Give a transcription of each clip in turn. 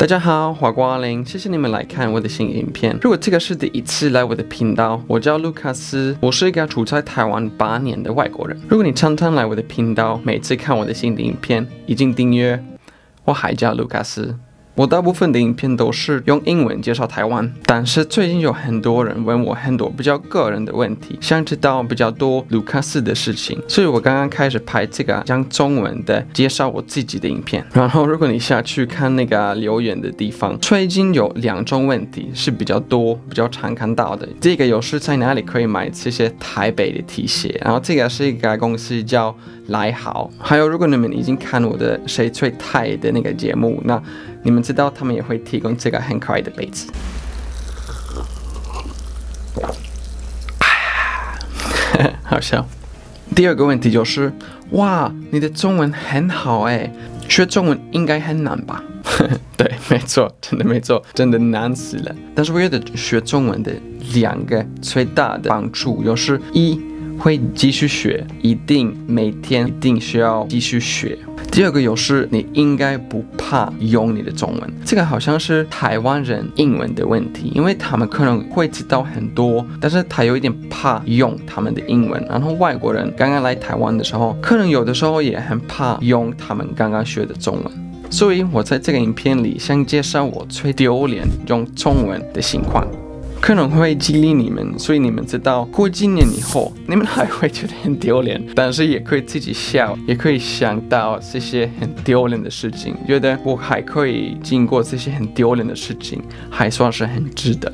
大家好，华瓜林，谢谢你们来看我的新影片。如果这个是第一次来我的频道，我叫卢卡斯，我是一个住在台湾八年的外国人。如果你常常来我的频道，每次看我的新的影片，已经订阅，我还叫卢卡斯。我大部分的影片都是用英文介绍台湾，但是最近有很多人问我很多比较个人的问题，想知道比较多卢卡斯的事情，所以我刚刚开始拍这个讲中文的介绍我自己的影片。然后如果你下去看那个留言的地方，最近有两种问题是比较多、比较常看到的。这个有是在哪里可以买这些台北的 T 恤，然后这个是一个公司叫来好。还有如果你们已经看我的谁最泰的那个节目，那你们知道他们也会提供这个很可爱的杯子。好笑。第二个问题就是，哇，你的中文很好哎，学中文应该很难吧？对，没错，真的没错，真的难死了。但是我觉得学中文的两个最大的帮助，就是一会继续学，一定每天一定需要继续学。第二个有是，你应该不怕用你的中文。这个好像是台湾人英文的问题，因为他们可能会知道很多，但是他有一点怕用他们的英文。然后外国人刚刚来台湾的时候，可能有的时候也很怕用他们刚刚学的中文。所以我在这个影片里想介绍我最丢脸用中文的情况。可能会激励你们，所以你们知道过几年以后，你们还会觉得很丢脸，但是也可以自己笑，也可以想到这些很丢脸的事情，觉得我还可以经过这些很丢脸的事情，还算是很值得。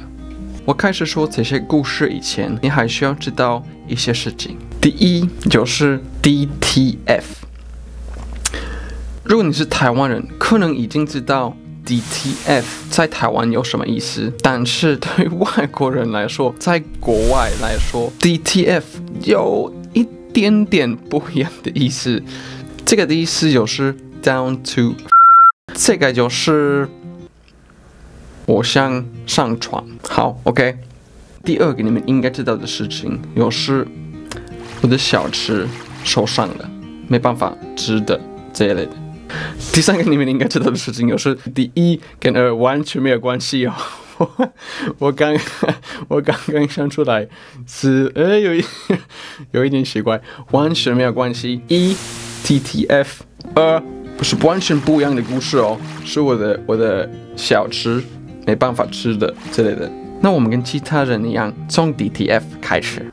我开始说这些故事以前，你还需要知道一些事情。第一就是 DTF，如果你是台湾人，可能已经知道。DTF 在台湾有什么意思？但是对外国人来说，在国外来说，DTF 有一点点不一样的意思。这个的意思就是 down to，这个就是我想上床。好，OK。第二个你们应该知道的事情，就是我的小吃受伤了，没办法吃的这一类的。第三个你们应该知道的事情，就是第一跟二完全没有关系哦。我刚 我刚刚想出来是，哎，有一有一点奇怪，完全没有关系。一 TTF，二不是完全不一样的故事哦，是我的我的小吃没办法吃的之类的。那我们跟其他人一样，从 DTF 开始。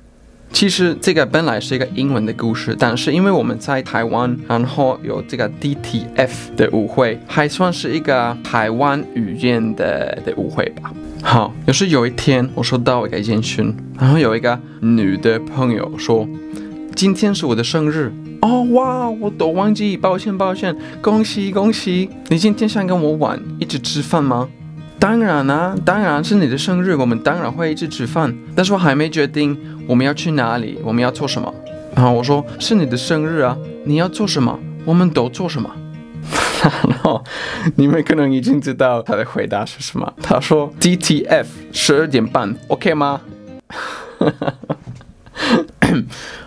其实这个本来是一个英文的故事，但是因为我们在台湾，然后有这个 DTF 的舞会，还算是一个台湾语言的的舞会吧。好，就是有一天我收到一个简讯，然后有一个女的朋友说：“今天是我的生日。”哦哇，我都忘记，抱歉抱歉，恭喜恭喜！你今天想跟我玩，一起吃饭吗？当然啊，当然是你的生日，我们当然会一起吃饭。但是我还没决定我们要去哪里，我们要做什么。然后我说是你的生日啊，你要做什么，我们都做什么。然后你们可能已经知道他的回答是什么。他说 DTF 十二点半，OK 吗？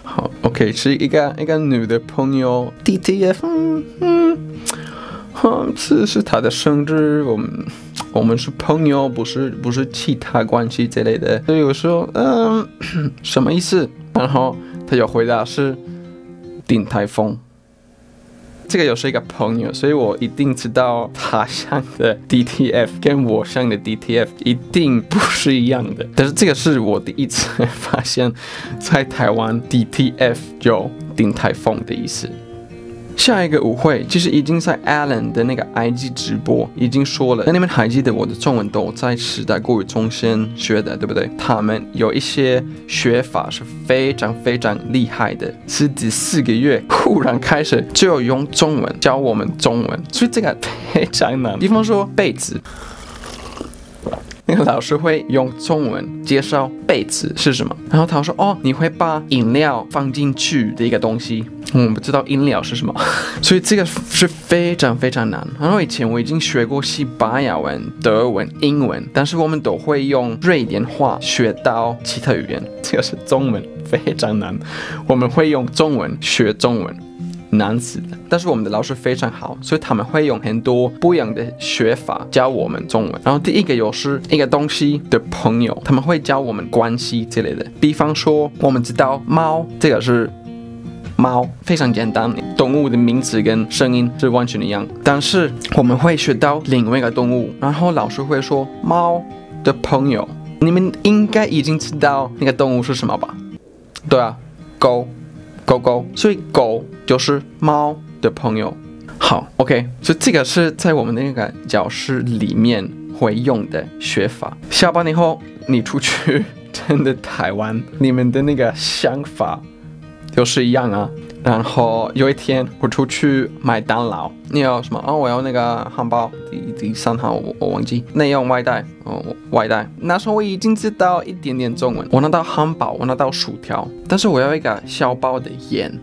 好，OK，是一个一个女的朋友 DTF，嗯嗯，哼，这是他的生日，我们。我们是朋友，不是不是其他关系之类的。所以我说，嗯，什么意思？然后他就回答是顶台风。这个又是一个朋友，所以我一定知道他像的 DTF 跟我像的 DTF 一定不是一样的。但是这个是我第一次发现，在台湾 DTF 有顶台风的意思。下一个舞会其实已经在 Allen 的那个 IG 直播已经说了，那你们还记得我的中文都在时代国语中心学的，对不对？他们有一些学法是非常非常厉害的，是第四个月忽然开始就要用中文教我们中文，所以这个非常难。比方说被子。那个老师会用中文介绍被子是什么，然后他说：“哦，你会把饮料放进去的一个东西。”我们不知道饮料是什么，所以这个是非常非常难。然后以前我已经学过西班牙文、德文、英文，但是我们都会用瑞典话学到其他语言，这个是中文非常难。我们会用中文学中文。难死的。但是我们的老师非常好，所以他们会用很多不一样的学法教我们中文。然后第一个有是一个东西的朋友，他们会教我们关系之类的。比方说，我们知道猫，这个是猫，非常简单，动物的名词跟声音是完全一样。但是我们会学到另外一个动物，然后老师会说猫的朋友，你们应该已经知道那个动物是什么吧？对啊，狗，狗狗，所以狗就是猫的朋友。好，OK，所以这个是在我们那个教室里面会用的学法。下班以后，你出去 真的台湾，你们的那个想法都是一样啊。然后有一天我出去麦当劳，你要什么？哦，我要那个汉堡，第第三号我我忘记，内用外带哦，外带。那时候我已经知道一点点中文，我拿到汉堡，我拿到薯条，但是我要一个小包的盐，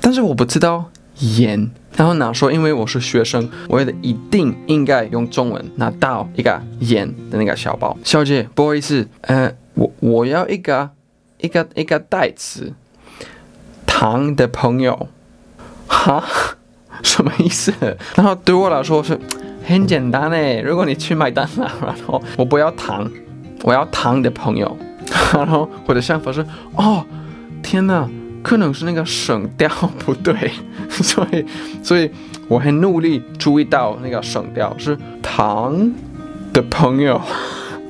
但是我不知道盐。然后哪说，因为我是学生，我觉得一定应该用中文拿到一个盐的那个小包。小姐，不好意思，呃，我我要一个一个一个袋子糖的朋友，哈，什么意思？然后对我来说是很简单诶，如果你去麦当劳，然后我不要糖，我要糖的朋友，然后我的想法是，哦，天哪！可能是那个声调不对，所以，所以我很努力注意到那个声调是糖的朋友，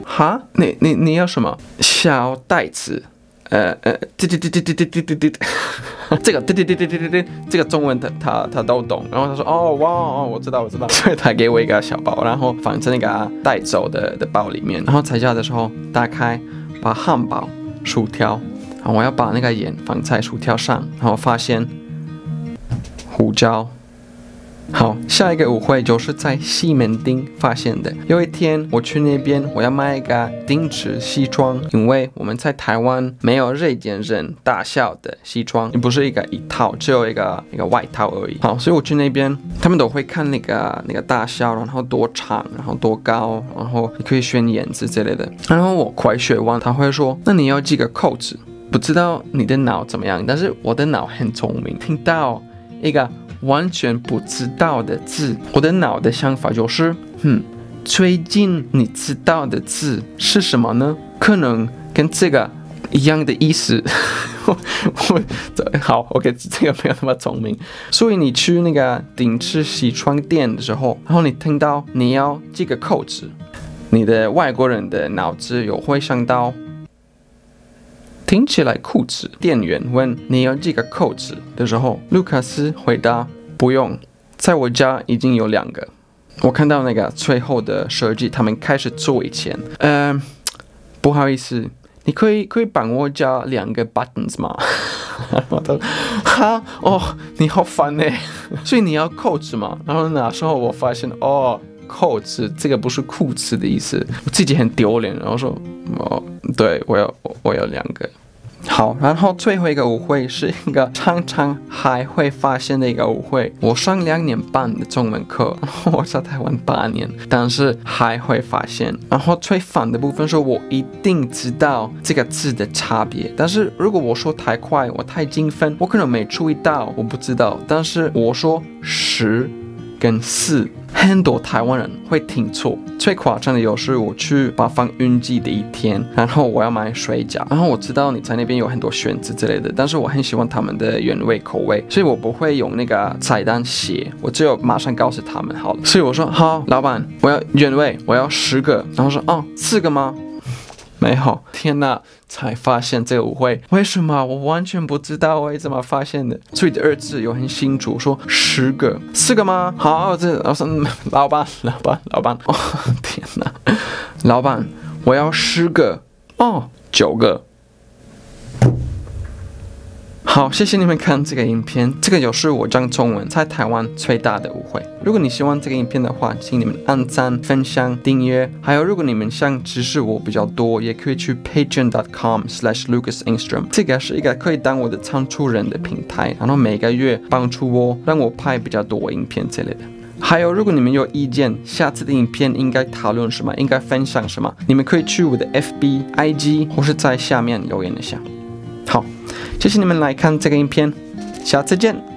哈，你你你要什么小袋子？呃呃，滴滴滴滴滴滴滴滴滴，这个滴滴滴滴滴滴滴，这个中文他他他都懂。然后他说哦哇哦，我知道我知道，所以他给我一个小包，然后放在那个带走的的包里面。然后才家的时候打开，把汉堡、薯条。啊！我要把那个盐放在薯条上，然后发现胡椒。好，下一个舞会就是在西门町发现的。有一天我去那边，我要买一个定制西装，因为我们在台湾没有瑞典人大小的西装，也不是一个一套，只有一个一个外套而已。好，所以我去那边，他们都会看那个那个大小，然后多长，然后多高，然后你可以选颜色之类的。然后我快学完，他会说：“那你要几个扣子？”不知道你的脑怎么样，但是我的脑很聪明。听到一个完全不知道的字，我的脑的想法就是，嗯，最近你知道的字是什么呢？可能跟这个一样的意思。我我好，OK，这个没有那么聪明。所以你去那个顶制西装店的时候，然后你听到你要这个扣子，你的外国人的脑子有会想到。听起来裤子。店员问你要几个扣子的时候，卢卡斯回答不用，在我家已经有两个。我看到那个最后的设计，他们开始做以前，嗯，不好意思，你可以可以帮我加两个 buttons 吗？我 说哈哦，你好烦呢。所以你要扣子吗？然后那时候我发现哦，扣子这个不是裤子的意思，我自己很丢脸。然后说哦，对我要我有两个。好，然后最后一个舞会是一个常常还会发现的一个舞会。我上两年半的中文课，我在台湾八年，但是还会发现。然后最烦的部分是我一定知道这个字的差别，但是如果我说太快，我太精分，我可能没注意到，我不知道。但是我说十跟四。很多台湾人会听错，最夸张的有是我去八方云集的一天，然后我要买水饺，然后我知道你在那边有很多选择之类的，但是我很喜欢他们的原味口味，所以我不会用那个菜单写，我只有马上告诉他们好了。所以我说好，老板，我要原味，我要十个，然后说哦，四个吗？没好，天哪！才发现这个舞会，为什么我完全不知道我怎么发现的？所以二字有很清楚说十个，四个吗？好，这老师，老板，老板，老板，哦，天哪！老板，我要十个，哦，九个。好，谢谢你们看这个影片。这个就是我讲中文在台湾最大的误会。如果你喜欢这个影片的话，请你们按赞、分享、订阅。还有，如果你们想支持我比较多，也可以去 patreon.com/slash/lucasingstrom。这个是一个可以当我的仓促人的平台，然后每个月帮助我，让我拍比较多影片之类的。还有，如果你们有意见，下次的影片应该讨论什么，应该分享什么，你们可以去我的 FB、IG 或是在下面留言一下。好。谢谢你们来看这个影片，下次见。